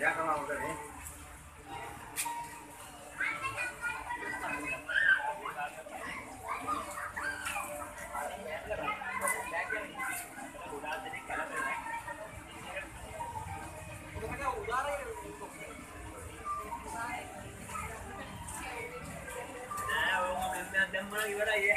Nah, mau ngambil dan mulai ya?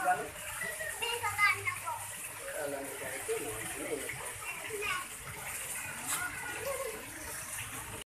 Alam mo ito,